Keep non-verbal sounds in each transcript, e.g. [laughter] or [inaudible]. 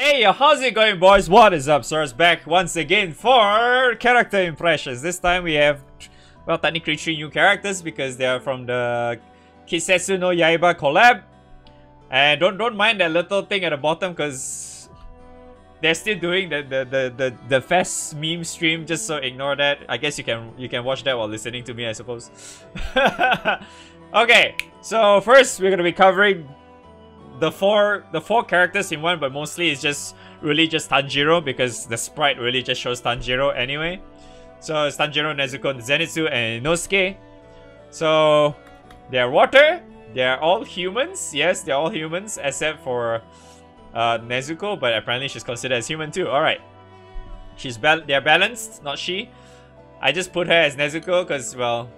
Hey, how's it going boys? What is up? Sora's back once again for character impressions. This time we have, well, technically three new characters because they are from the Kimetsu no Yaiba collab. And don't don't mind that little thing at the bottom because they're still doing the the, the, the the fest meme stream just so ignore that. I guess you can you can watch that while listening to me I suppose. [laughs] okay, so first we're gonna be covering the four the four characters in one, but mostly it's just really just Tanjiro because the sprite really just shows Tanjiro anyway. So it's Tanjiro, Nezuko, Zenitsu, and Inosuke. So they're water. They're all humans. Yes, they're all humans except for uh, Nezuko, but apparently she's considered as human too. All right, she's bal they're balanced, not she. I just put her as Nezuko because well,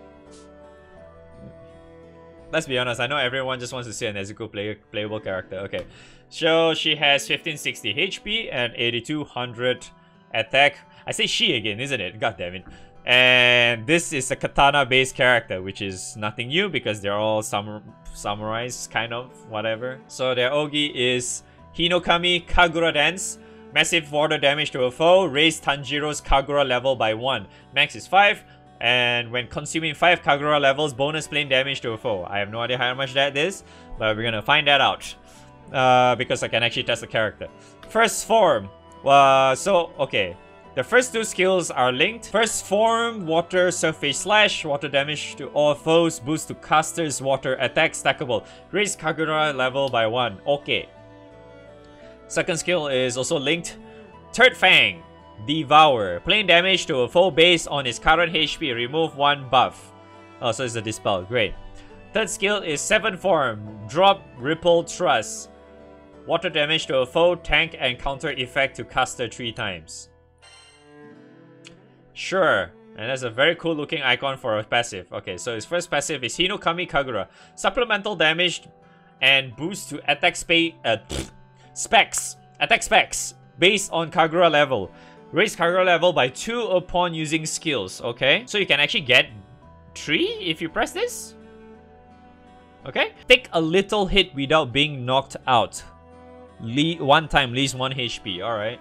let's be honest, I know everyone just wants to see a Nezuko play playable character. Okay, so she has 1560 HP and 8200 attack. I say she again, isn't it? God damn it. And this is a katana-based character, which is nothing new because they're all samur samurais, kind of, whatever. So their Ogi is Hinokami Kagura Dance. Massive water damage to a foe, raise Tanjiro's Kagura level by 1. Max is 5. And when consuming 5 Kagura levels, bonus plain damage to a foe. I have no idea how much that is, but we're gonna find that out. Uh, because I can actually test the character. First form. Uh, so, okay. The first two skills are linked. First form, water surface slash, water damage to all foes, boost to caster's water attack stackable. Raise Kagura level by 1. Okay. Second skill is also linked. Third Fang. Devour. Plain damage to a foe based on its current HP. Remove one buff. Oh, so it's a dispel. Great. Third skill is 7 form. Drop Ripple Thrust. Water damage to a foe, tank, and counter effect to caster 3 times. Sure. And that's a very cool looking icon for a passive. Okay, so his first passive is Hinokami Kagura. Supplemental damage and boost to attack spa uh, [sniffs] specs. Attack specs based on Kagura level. Raise Kagura level by 2 upon using skills, okay? So you can actually get 3 if you press this? Okay? Take a little hit without being knocked out. Le one time, leaves 1 HP, alright.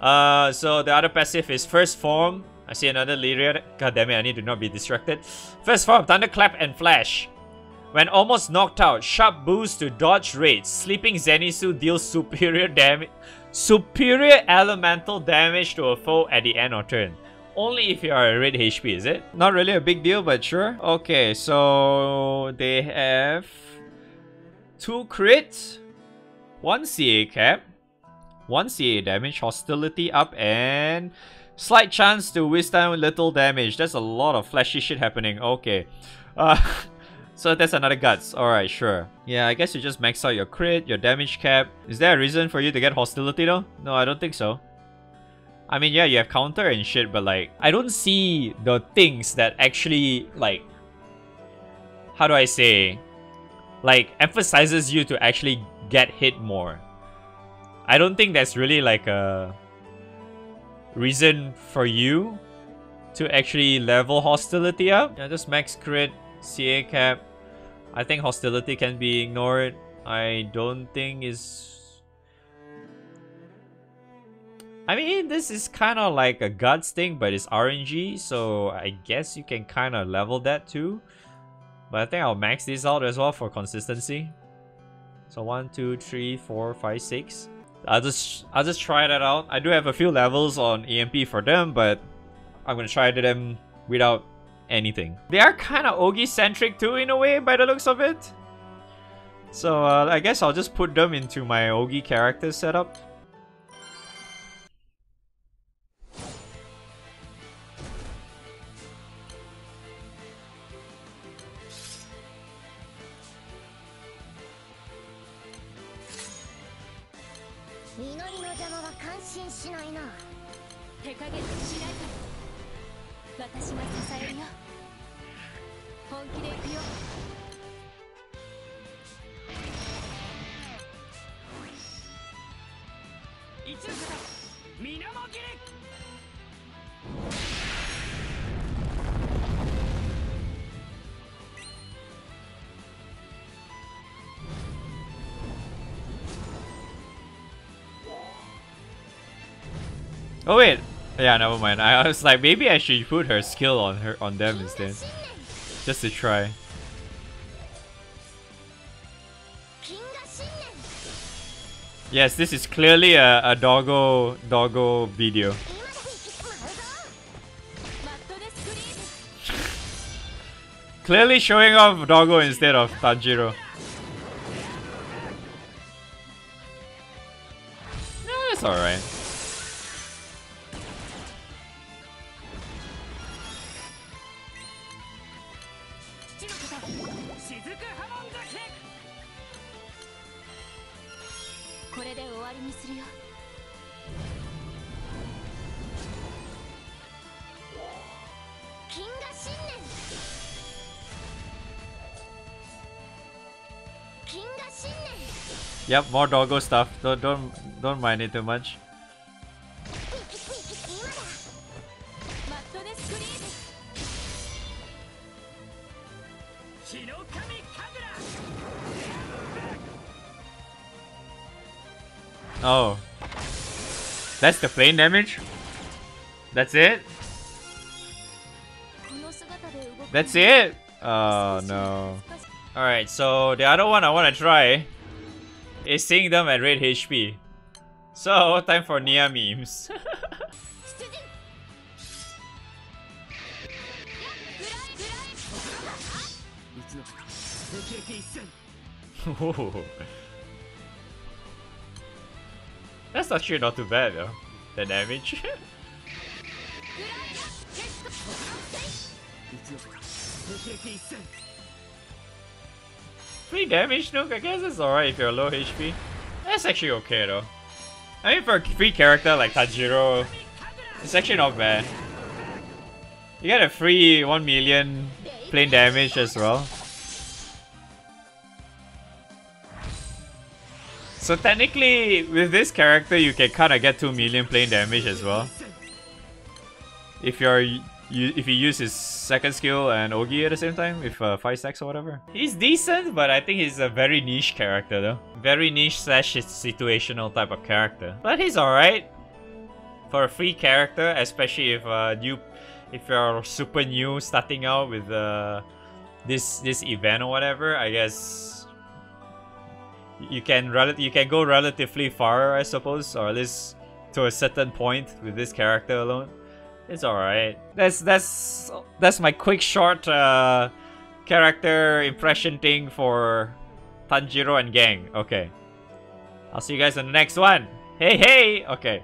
Uh, so the other passive is First Form. I see another Lyria. God damn it, I need to not be distracted. First Form, Thunderclap and Flash. When almost knocked out, sharp boost to dodge rates. Sleeping Zenitsu deals superior damage Superior elemental damage to a foe at the end of turn. Only if you are a red HP, is it? Not really a big deal, but sure. Okay, so they have two crits, one CA cap, one CA damage, hostility up, and slight chance to withstand little damage. That's a lot of flashy shit happening. Okay. Uh, [laughs] So that's another guts. Alright, sure. Yeah, I guess you just max out your crit, your damage cap. Is there a reason for you to get hostility though? No, I don't think so. I mean, yeah, you have counter and shit, but like, I don't see the things that actually, like, how do I say, like, emphasizes you to actually get hit more. I don't think that's really like a reason for you to actually level hostility up. Yeah, just max crit, CA cap, I think hostility can be ignored. I don't think is... I mean, this is kind of like a guts thing, but it's RNG, so I guess you can kind of level that too. But I think I'll max this out as well for consistency. So one, two, three, four, five, six. I'll just I'll just try that out. I do have a few levels on EMP for them, but I'm gonna try them without anything. They are kind of Ogi-centric too in a way by the looks of it. So uh, I guess I'll just put them into my Ogi character setup. Oh wait, yeah, never mind. I was like, maybe I should put her skill on her on them instead just to try. Yes, this is clearly a, a doggo doggo video. clearly showing off doggo instead of Tanjiro. No, it's alright. Yep, more doggo stuff. Don't don't don't mind it too much. Oh. That's the plain damage? That's it? That's it? Oh no. Alright, so the other one I want to try is seeing them at red HP. So, time for Nier memes. [laughs] [laughs] That's actually not too bad though, the damage. [laughs] Free damage Nook, I guess it's alright if you're low HP. That's actually okay though. I mean for a free character like Tanjiro, it's actually not bad. You get a free 1 million plain damage as well. So technically, with this character, you can kind of get 2 million plain damage as well. If you're you, if you use his second skill and Ogi at the same time with uh, 5 stacks or whatever. He's decent, but I think he's a very niche character though. Very niche slash situational type of character. But he's alright. For a free character, especially if uh, you if you're super new starting out with uh, this this event or whatever, I guess you can you can go relatively far, I suppose, or at least to a certain point with this character alone. It's alright. That's that's that's my quick short uh, character impression thing for Tanjiro and gang. Okay. I'll see you guys in the next one. Hey hey! Okay.